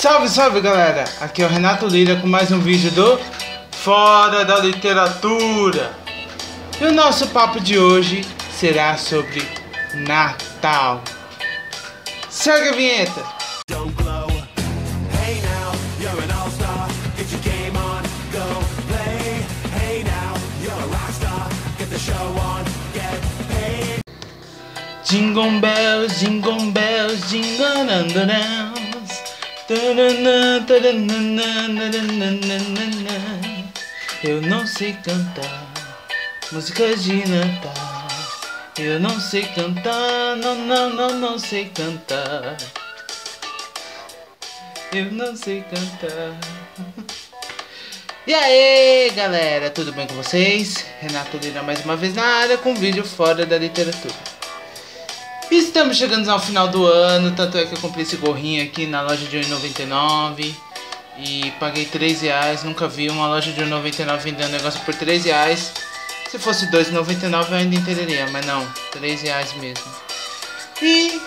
Salve, salve galera! Aqui é o Renato Lira com mais um vídeo do Fora da Literatura. E o nosso papo de hoje será sobre Natal. Segue a vinheta! Jingle bells, jingle bells, jingle Eu não sei cantar músicas de Natal. Eu não sei cantar, não, não, não, não sei cantar. Eu não sei cantar. E aí, galera, tudo bem com vocês? Renato Lira mais uma vez na área com vídeo fora da literatura. Estamos chegando ao final do ano, tanto é que eu comprei esse gorrinho aqui na loja de 1,99 e paguei 3 reais. Nunca vi uma loja de 1,99 vendendo negócio por 3 reais. Se fosse 2,99 eu ainda entenderia, mas não, 3 reais mesmo. E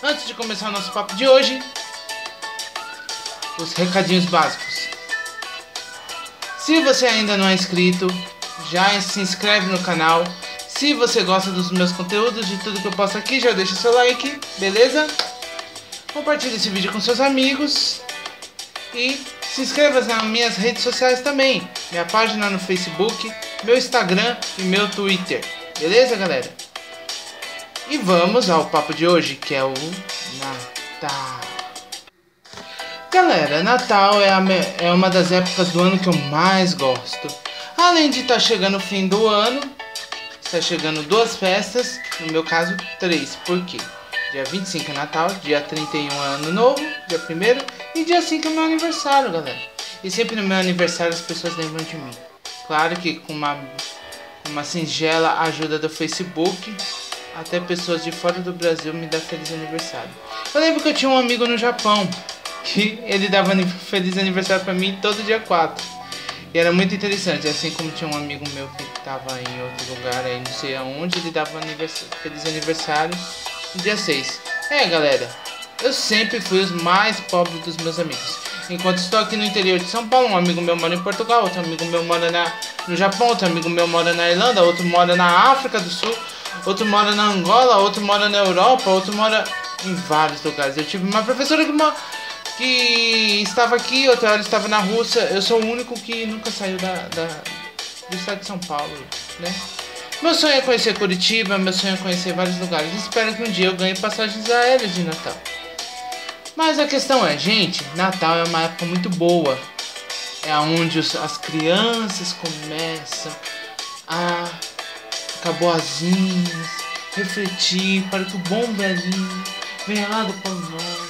antes de começar o nosso papo de hoje, os recadinhos básicos. Se você ainda não é inscrito, já se inscreve no canal. Se você gosta dos meus conteúdos, de tudo que eu posto aqui, já deixa seu like, beleza? Compartilhe esse vídeo com seus amigos. E se inscreva nas minhas redes sociais também. Minha página no Facebook, meu Instagram e meu Twitter. Beleza, galera? E vamos ao papo de hoje, que é o Natal. Galera, Natal é, é uma das épocas do ano que eu mais gosto. Além de estar chegando o fim do ano, está chegando duas festas, no meu caso três. Por quê? Dia 25 é Natal, dia 31 é Ano Novo, dia 1 e dia 5 é meu aniversário, galera. E sempre no meu aniversário as pessoas lembram de mim. Claro que com uma, uma singela ajuda do Facebook, até pessoas de fora do Brasil me dão feliz aniversário. Eu lembro que eu tinha um amigo no Japão, que ele dava feliz aniversário pra mim todo dia 4. E era muito interessante, assim como tinha um amigo meu que tava em outro lugar aí, não sei aonde, ele dava anivers- feliz aniversário no dia 6. É, galera, eu sempre fui os mais pobres dos meus amigos. Enquanto estou aqui no interior de São Paulo, um amigo meu mora em Portugal, outro amigo meu mora na, no Japão, outro amigo meu mora na Irlanda, outro mora na África do Sul, outro mora na Angola, outro mora na Europa, outro mora em vários lugares. Eu tive uma professora que, mo- que estava aqui, outra hora estava na Rússia. Eu sou o único que nunca saiu da, da- do estado de São Paulo, né? Meu sonho é conhecer Curitiba, meu sonho é conhecer vários lugares. Espero que um dia eu ganhe passagens aéreas de Natal. Mas a questão é, gente, Natal é uma época muito boa. É onde os- as crianças começam a ficar boazinhas, refletir para que o bom velhinho venha lá do Norte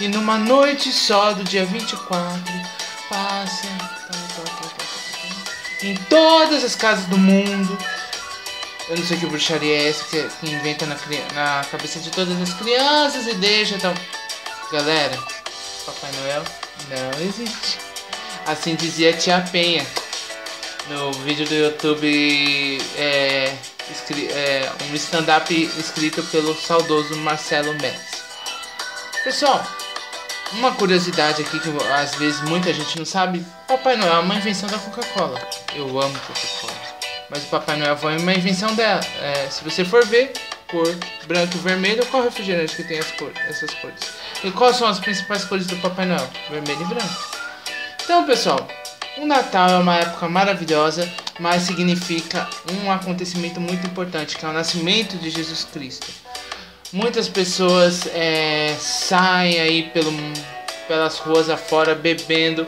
e numa noite só do dia 24 passe tá, tá, tá, tá, tá, tá, em todas as casas do mundo. Eu não sei que bruxaria é essa que, inventa na, na cabeça de todas as crianças e deixa tal. Galera, Papai Noel não existe. Assim dizia Tia Penha no vídeo do YouTube é, é, um stand-up escrito pelo saudoso Marcelo Mendes. Pessoal, uma curiosidade aqui que às vezes muita gente não sabe: Papai Noel é uma invenção da Coca-Cola. Eu amo Coca-Cola. Mas o Papai Noel foi uma invenção dela. É, se você for ver, cor branco e vermelho, qual refrigerante que tem as essas cores? E quais são as principais cores do Papai Noel? Vermelho e branco. Então, pessoal, o Natal é uma época maravilhosa, mas significa um acontecimento muito importante, que é o nascimento de Jesus Cristo. Muitas pessoas é, saem aí pelo, pelas ruas afora bebendo,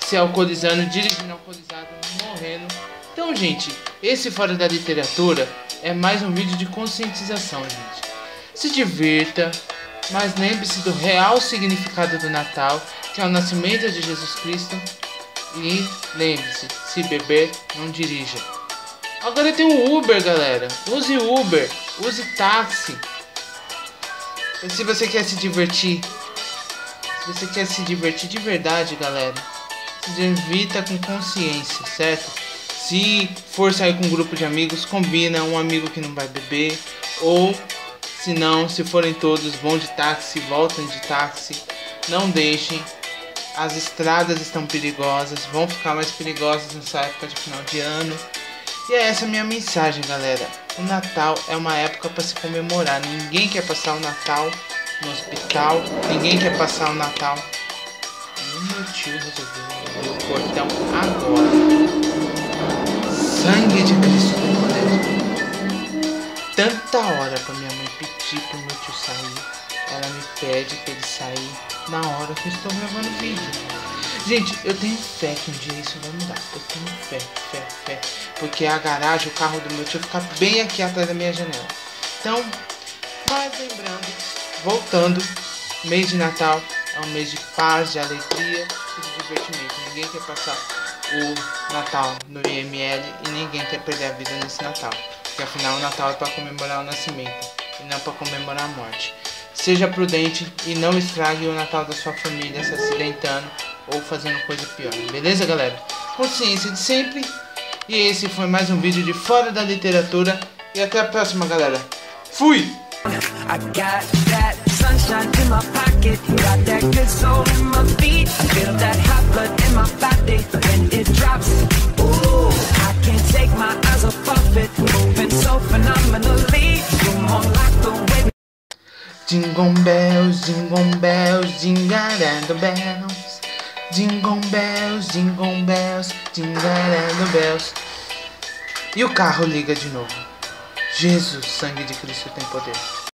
se alcoolizando, dirigindo alcoolizado, morrendo. Então, gente, esse Fora da Literatura é mais um vídeo de conscientização, gente. Se divirta, mas lembre-se do real significado do Natal, que é o nascimento de Jesus Cristo. E lembre-se, se beber, não dirija. Agora tem o Uber, galera. Use Uber, use táxi. Se você quer se divertir, se você quer se divertir de verdade, galera, se divirta com consciência, certo? Se for sair com um grupo de amigos, combina um amigo que não vai beber. Ou, se não, se forem todos, vão de táxi, voltam de táxi. Não deixem. As estradas estão perigosas, vão ficar mais perigosas nessa época de final de ano. E é essa a minha mensagem, galera. O Natal é uma época para se comemorar. Ninguém quer passar o Natal no hospital, ninguém quer passar o Natal. E meu tio resolveu o portão agora. Sangue de Cristo tem poder. Tanta hora pra minha mãe pedir pro meu tio sair. Ela me pede pra ele sair na hora que estou gravando o vídeo. Gente, eu tenho fé que um dia isso vai mudar. Eu tenho fé, fé, fé. Porque a garagem, o carro do meu tio fica bem aqui atrás da minha janela. Então, mas lembrando, voltando, mês de Natal é um mês de paz, de alegria e de divertimento. Ninguém quer passar o Natal no IML e ninguém quer perder a vida nesse Natal. Porque afinal o Natal é para comemorar o nascimento e não para comemorar a morte. Seja prudente e não estrague o Natal da sua família se acidentando ou fazendo coisa pior. Beleza, galera? Consciência de sempre. E esse foi mais um vídeo de Fora da Literatura. E até a próxima, galera. Fui! I got that sunshine in my pocket, got that good soul in my feet. I feel that hot blood in my body when it drops. Ooh, I can't take my eyes off of it, moving so phenomenally. You're more like the way. Jingle bells, jingle bells, jingle bells. Jingle bells, jingle bells, jingle bells. E o carro liga de novo. Jesus, sangue de Cristo tem poder.